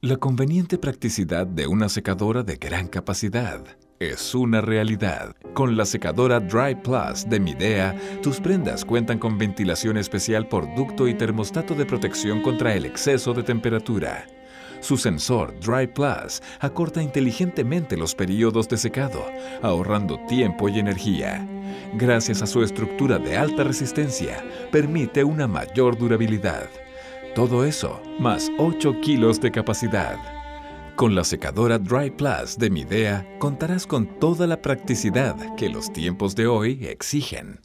La conveniente practicidad de una secadora de gran capacidad es una realidad. Con la secadora Dry Plus de Midea, tus prendas cuentan con ventilación especial por ducto y termostato de protección contra el exceso de temperatura. Su sensor Dry Plus acorta inteligentemente los periodos de secado, ahorrando tiempo y energía. Gracias a su estructura de alta resistencia, permite una mayor durabilidad. Todo eso, más 8 kilos de capacidad. Con la secadora Dry Plus de Midea contarás con toda la practicidad que los tiempos de hoy exigen.